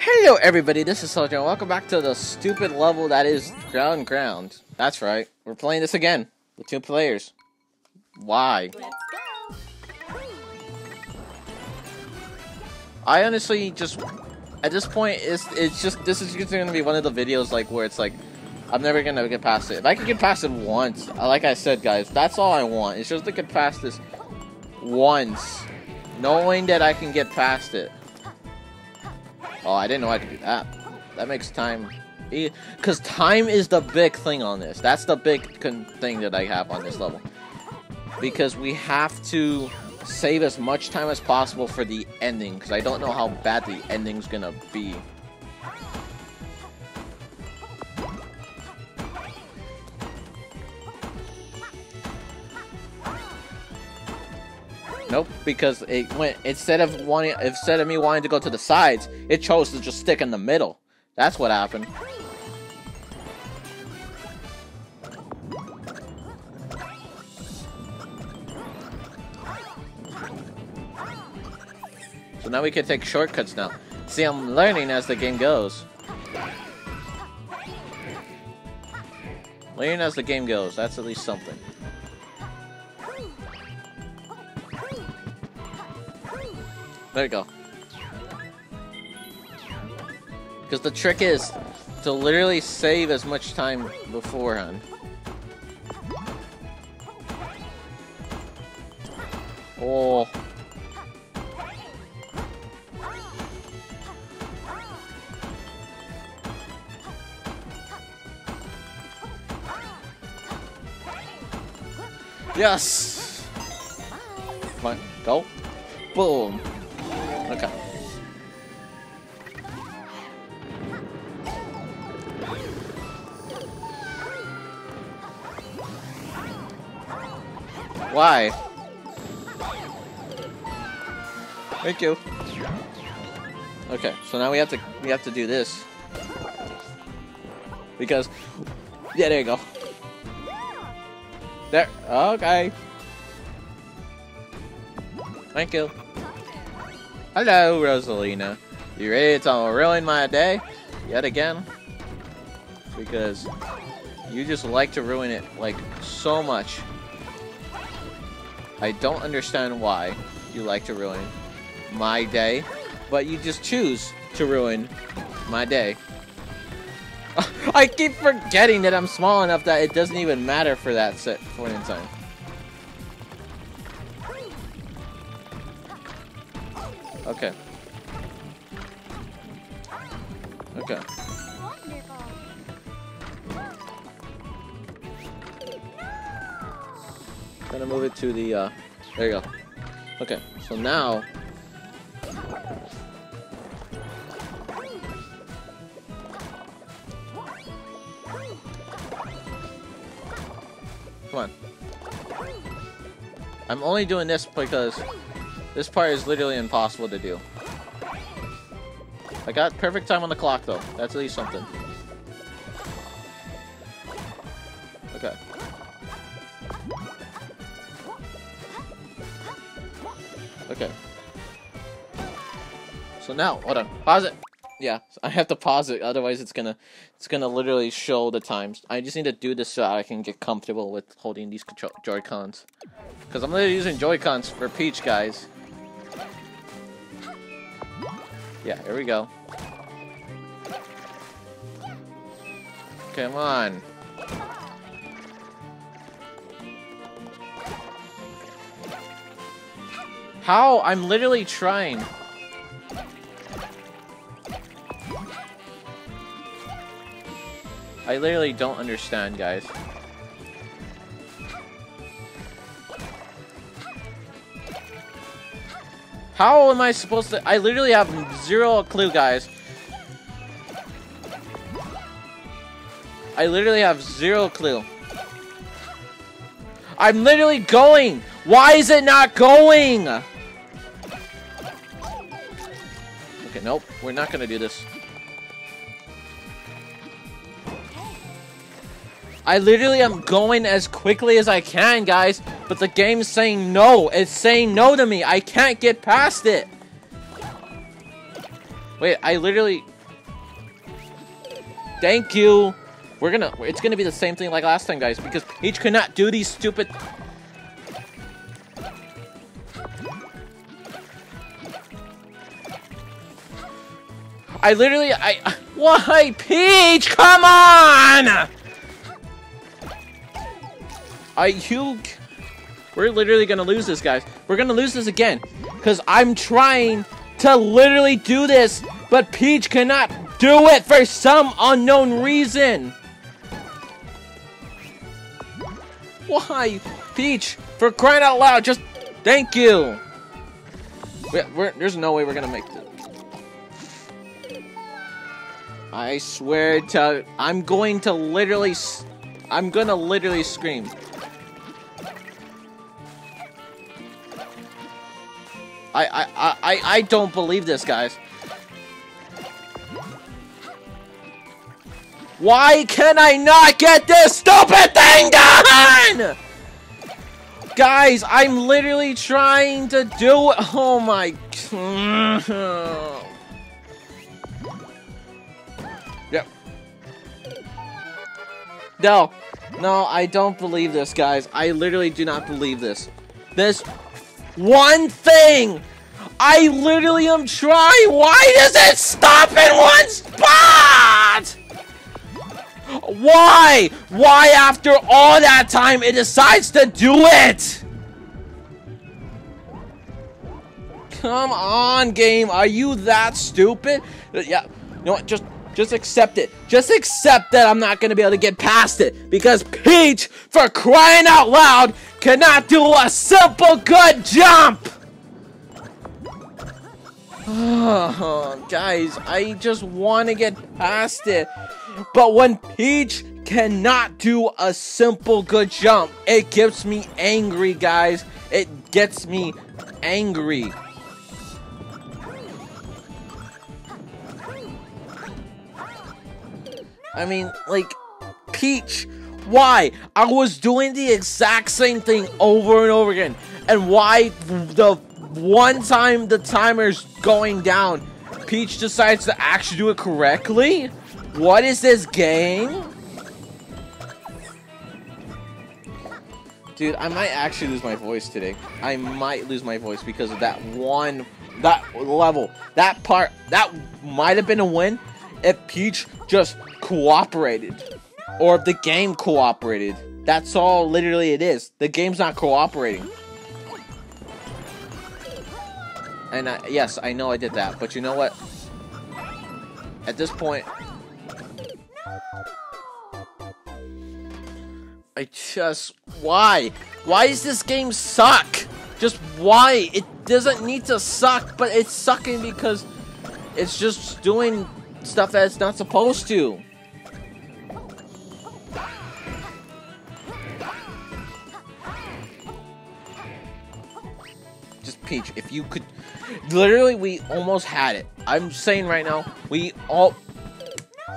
Hello everybody, this is and welcome back to the stupid level that is Crown Crown. That's right, we're playing this again with two players. Why? I honestly just at this point it's it's just this is just gonna be one of the videos like where it's like I'm never gonna get past it. If I can get past it once, like I said guys, that's all I want. It's just to get past this once. Knowing that I can get past it. Oh, I didn't know I could do that. That makes time... Because time is the big thing on this. That's the big thing that I have on this level. Because we have to save as much time as possible for the ending. Because I don't know how bad the ending's gonna be. Nope, because it went instead of wanting instead of me wanting to go to the sides, it chose to just stick in the middle. That's what happened. So now we can take shortcuts now. See, I'm learning as the game goes. Learning as the game goes, that's at least something. There you go. Because the trick is to literally save as much time beforehand. Oh. Yes! Come go. Boom. Okay. Why? Thank you. Okay, so now we have to we have to do this. Because yeah, there you go. There okay. Thank you. Hello, Rosalina. You ready to ruin my day? Yet again? Because you just like to ruin it, like, so much. I don't understand why you like to ruin my day, but you just choose to ruin my day. I keep forgetting that I'm small enough that it doesn't even matter for that set point in time. Okay. Okay. Gonna move it to the, uh, there you go. Okay, so now... Come on. I'm only doing this because this part is literally impossible to do. I got perfect time on the clock, though. That's at least something. Okay. Okay. So now, hold on. Pause it. Yeah, I have to pause it, otherwise it's gonna, it's gonna literally show the times. I just need to do this so I can get comfortable with holding these Joy-Cons. Because I'm literally using Joy-Cons for Peach, guys. Yeah, here we go. Come on. How? I'm literally trying. I literally don't understand, guys. How am I supposed to... I literally have zero clue, guys. I literally have zero clue. I'm literally going! Why is it not going? Okay, nope. We're not gonna do this. I literally am going as quickly as I can, guys. But the game's saying no. It's saying no to me. I can't get past it. Wait, I literally... Thank you. We're gonna, it's gonna be the same thing like last time, guys, because Peach cannot do these stupid... I literally, I, why, Peach, come on! I, you, we're literally gonna lose this, guys. We're gonna lose this again, because I'm trying to literally do this, but Peach cannot do it for some unknown reason. Why? Peach, for crying out loud, just thank you. We're, we're, there's no way we're gonna make this. I swear to, I'm going to literally, I'm gonna literally scream. I, I, I, I don't believe this, guys. Why can I not get this stupid thing done? Guys, I'm literally trying to do it. Oh my. yep. No. No, I don't believe this, guys. I literally do not believe this. This one thing! I literally am trying! Why does it stop in one spot? Why? Why after all that time it decides to do it? Come on, game. Are you that stupid? Uh, yeah. You know what? Just just accept it. Just accept that I'm not going to be able to get past it. Because Peach, for crying out loud, cannot do a simple good jump! Oh, guys, I just want to get past it. But when Peach cannot do a simple good jump, it gets me angry, guys. It gets me angry. I mean, like, Peach, why? I was doing the exact same thing over and over again. And why the one time the timer's going down, Peach decides to actually do it correctly? What is this game? Dude, I might actually lose my voice today. I might lose my voice because of that one, that level, that part, that might have been a win if Peach just cooperated. Or if the game cooperated. That's all literally it is. The game's not cooperating. And I, yes, I know I did that, but you know what? At this point, I just why? Why does this game suck? Just why? It doesn't need to suck, but it's sucking because it's just doing stuff that it's not supposed to. Peach, if you could... Literally, we almost had it. I'm saying right now, we all...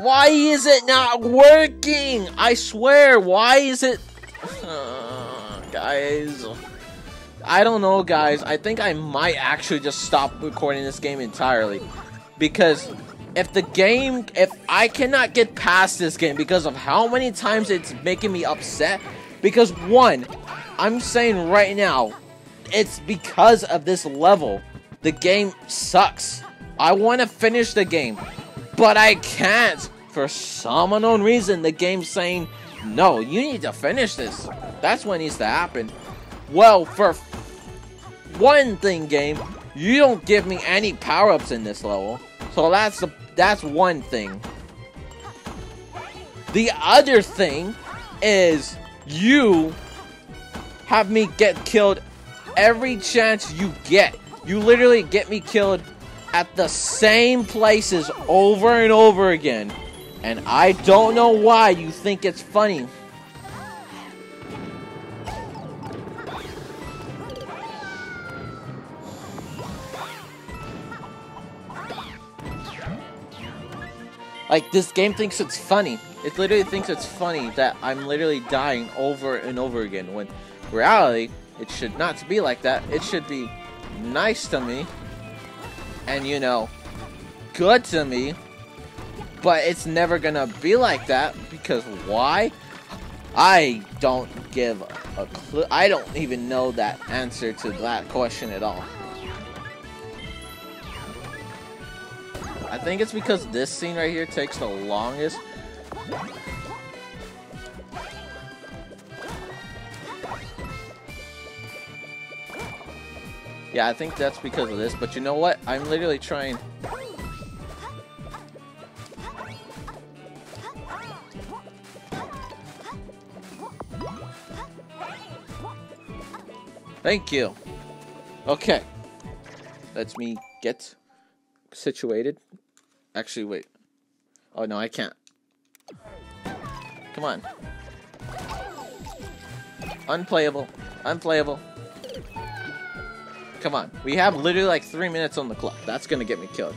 Why is it not working? I swear, why is it... Uh, guys... I don't know, guys. I think I might actually just stop recording this game entirely. Because if the game, if I cannot get past this game because of how many times it's making me upset, because one, I'm saying right now, it's because of this level. The game sucks. I want to finish the game, but I can't. For some unknown reason, the game's saying, no, you need to finish this. That's what needs to happen. Well, for one thing, game, you don't give me any power-ups in this level. So that's that's one thing. The other thing is you have me get killed every chance you get. You literally get me killed at the same places over and over again. And I don't know why you think it's funny. Like, this game thinks it's funny. It literally thinks it's funny that I'm literally dying over and over again, when reality, it should not be like that. It should be nice to me, and, you know, good to me, But it's never gonna be like that because why? I don't give a clue. I don't even know that answer to that question at all. I think it's because this scene right here takes the longest. Yeah, I think that's because of this, but you know what? I'm literally trying... Thank you. Okay. Let's me get situated. Actually, wait. Oh, no, I can't. Come on. Unplayable. Unplayable. Come on. We have literally like three minutes on the clock. That's gonna get me killed.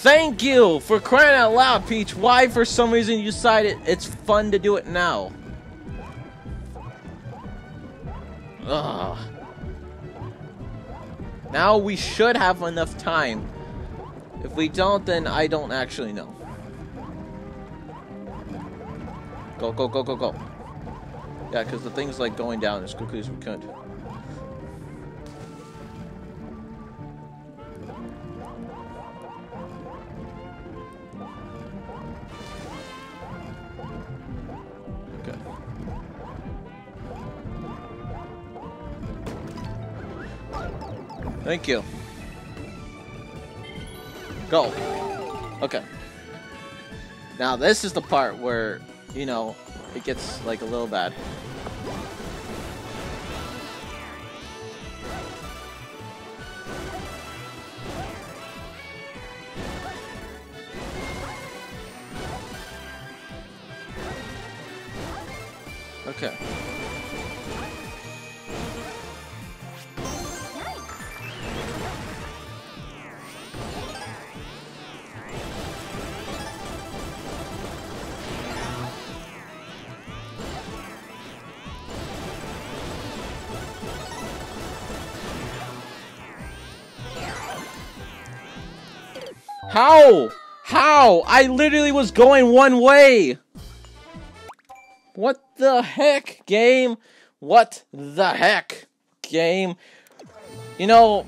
Thank you for crying out loud, Peach. Why, for some reason, you decided it's fun to do it now? Ugh. Now we should have enough time if we don't, then I don't actually know. Go, go, go, go, go. Yeah, because the thing's like going down as quickly as we could. Okay. Thank you. Go. Okay. Now this is the part where, you know, it gets like a little bad. Okay. How? How? I literally was going one way. What the heck, game? What the heck, game? You know,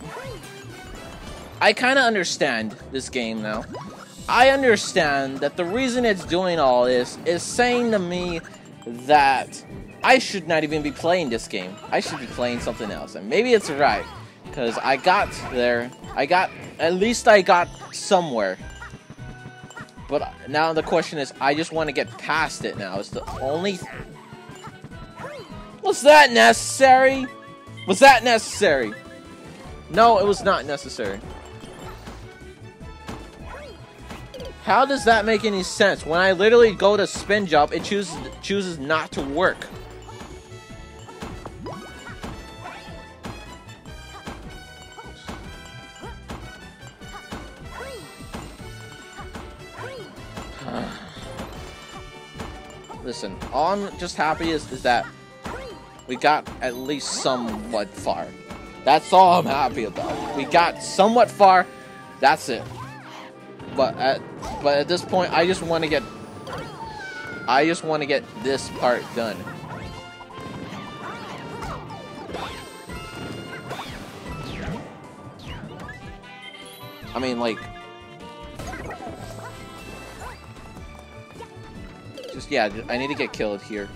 I kind of understand this game now. I understand that the reason it's doing all this is saying to me that I should not even be playing this game. I should be playing something else. And maybe it's right. Because I got there. I got... At least I got somewhere. But now the question is, I just want to get past it now. It's the only... Was that necessary? Was that necessary? No, it was not necessary. How does that make any sense? When I literally go to spin jump, it chooses chooses not to work. Listen, all I'm just happy is, is that we got at least somewhat far. That's all I'm happy about. We got somewhat far. That's it. But at but at this point, I just want to get I just want to get this part done. I mean, like, Just, yeah, I need to get killed here.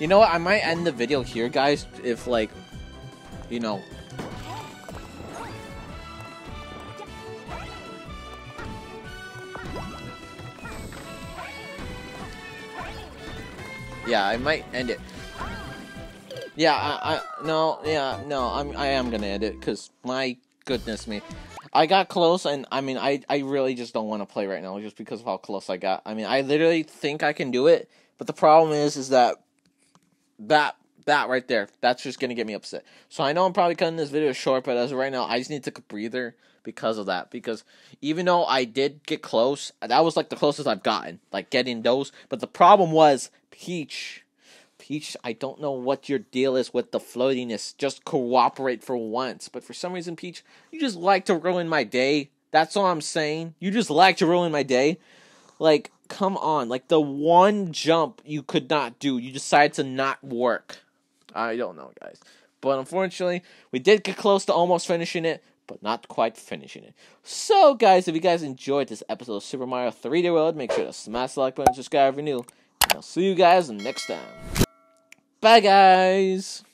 You know what? I might end the video here, guys, if, like, you know... Yeah, I might end it. Yeah, I, I no, yeah, no, I'm, I am gonna end it, because, my goodness me. I got close, and I mean, I, I really just don't want to play right now just because of how close I got. I mean, I literally think I can do it, but the problem is, is that that that right there, that's just gonna get me upset. So I know I'm probably cutting this video short, but as right now, I just need to take a breather because of that. Because even though I did get close, that was like the closest I've gotten, like getting those. But the problem was Peach. Peach, I don't know what your deal is with the floatiness. Just cooperate for once. But for some reason, Peach, you just like to ruin my day. That's all I'm saying. You just like to ruin my day. Like, come on. Like, the one jump you could not do, you decided to not work. I don't know, guys. But unfortunately, we did get close to almost finishing it, but not quite finishing it. So, guys, if you guys enjoyed this episode of Super Mario 3D World, make sure to smash the like button, subscribe if you're new, and I'll see you guys next time. Bye, guys!